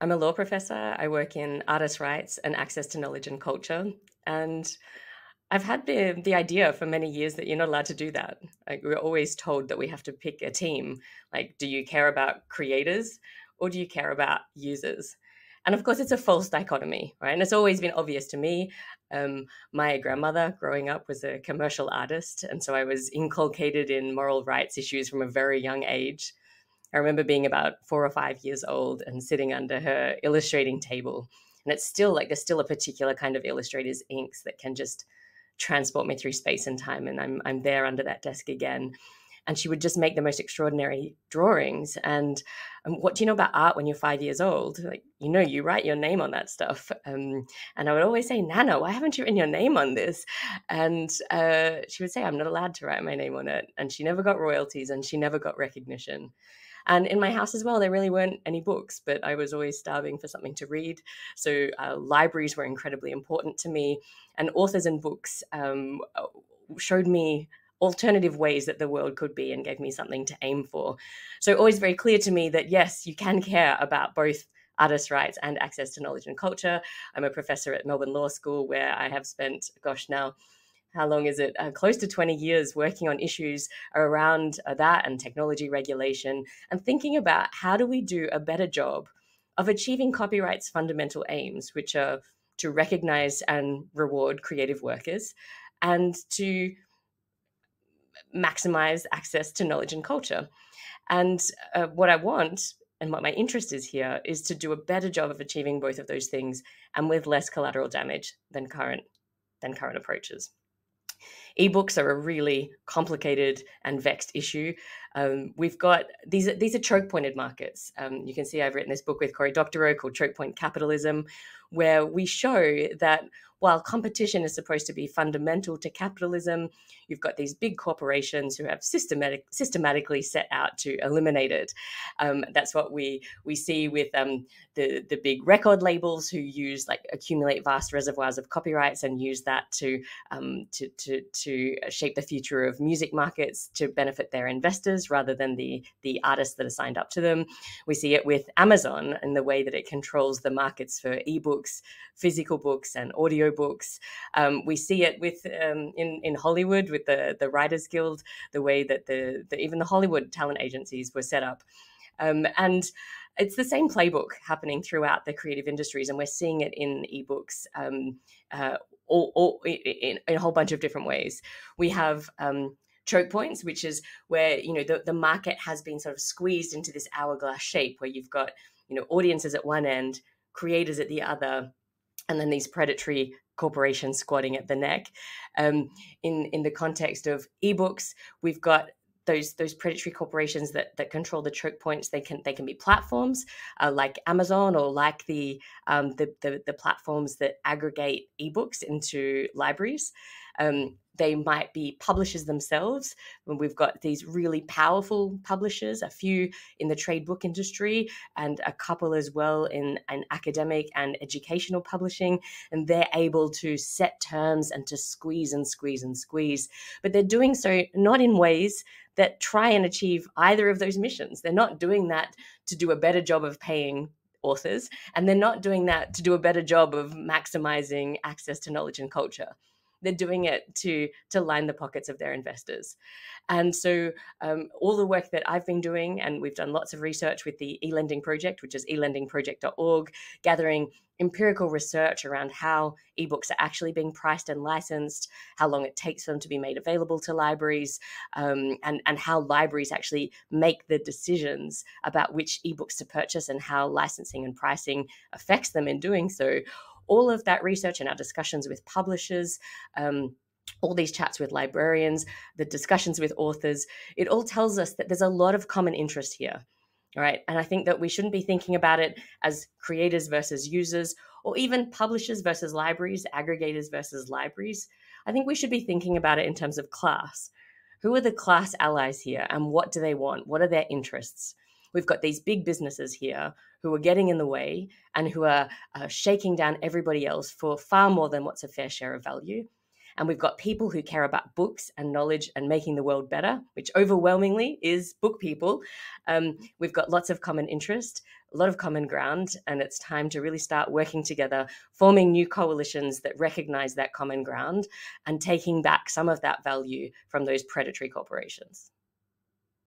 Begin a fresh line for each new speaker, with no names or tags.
I'm a law professor. I work in artist rights and access to knowledge and culture. And I've had the, the idea for many years that you're not allowed to do that. Like we're always told that we have to pick a team. Like, do you care about creators or do you care about users? And of course, it's a false dichotomy, right? And it's always been obvious to me. Um, my grandmother, growing up, was a commercial artist. And so I was inculcated in moral rights issues from a very young age. I remember being about four or five years old and sitting under her illustrating table. And it's still like there's still a particular kind of illustrator's inks that can just transport me through space and time. And I'm I'm there under that desk again. And she would just make the most extraordinary drawings. And um, what do you know about art when you're five years old? Like, you know, you write your name on that stuff. Um, and I would always say, Nana, why haven't you written your name on this? And uh, she would say, I'm not allowed to write my name on it. And she never got royalties and she never got recognition. And in my house as well, there really weren't any books, but I was always starving for something to read. So uh, libraries were incredibly important to me, and authors and books um, uh, showed me alternative ways that the world could be and gave me something to aim for. So always very clear to me that yes, you can care about both artists' rights and access to knowledge and culture. I'm a professor at Melbourne Law School where I have spent, gosh, now how long is it? Uh, close to 20 years working on issues around uh, that and technology regulation and thinking about how do we do a better job of achieving copyright's fundamental aims, which are to recognize and reward creative workers and to maximize access to knowledge and culture. And uh, what I want and what my interest is here is to do a better job of achieving both of those things and with less collateral damage than current than current approaches. Ebooks are a really complicated and vexed issue. Um, we've got these. These are choke pointed markets. Um, you can see I've written this book with Cory Doctorow called Choke Point Capitalism, where we show that while competition is supposed to be fundamental to capitalism, you've got these big corporations who have systematic, systematically set out to eliminate it. Um, that's what we we see with um, the the big record labels who use like accumulate vast reservoirs of copyrights and use that to um, to, to to shape the future of music markets to benefit their investors rather than the the artists that are signed up to them. We see it with Amazon and the way that it controls the markets for ebooks, physical books, and audio books. Um, we see it with um, in in Hollywood with the the Writers Guild, the way that the, the even the Hollywood talent agencies were set up, um, and it's the same playbook happening throughout the creative industries, and we're seeing it in ebooks. Um, uh, in, in, a whole bunch of different ways. We have um, choke points, which is where you know the, the market has been sort of squeezed into this hourglass shape, where you've got you know audiences at one end, creators at the other, and then these predatory corporations squatting at the neck. Um, in in the context of ebooks, we've got those those predatory corporations that that control the choke points. They can they can be platforms uh, like Amazon or like the, um, the, the the platforms that aggregate ebooks into libraries. Um, they might be publishers themselves. And we've got these really powerful publishers, a few in the trade book industry, and a couple as well in, in academic and educational publishing. And they're able to set terms and to squeeze and squeeze and squeeze. But they're doing so not in ways that try and achieve either of those missions. They're not doing that to do a better job of paying authors, and they're not doing that to do a better job of maximizing access to knowledge and culture they're doing it to to line the pockets of their investors. And so um, all the work that i've been doing and we've done lots of research with the e-lending project which is elendingproject.org gathering empirical research around how ebooks are actually being priced and licensed, how long it takes them to be made available to libraries, um, and, and how libraries actually make the decisions about which ebooks to purchase and how licensing and pricing affects them in doing so all of that research and our discussions with publishers. Um, all these chats with librarians, the discussions with authors, it all tells us that there's a lot of common interest here. All right. And I think that we shouldn't be thinking about it as creators versus users or even publishers versus libraries, aggregators versus libraries. I think we should be thinking about it in terms of class. Who are the class allies here and what do they want? What are their interests? We've got these big businesses here who are getting in the way and who are uh, shaking down everybody else for far more than what's a fair share of value. and we've got people who care about books and knowledge and making the world better, which overwhelmingly is book people. Um, we've got lots of common interest, a lot of common ground, and it's time to really start working together, forming new coalitions that recognize that common ground and taking back some of that value from those predatory corporations.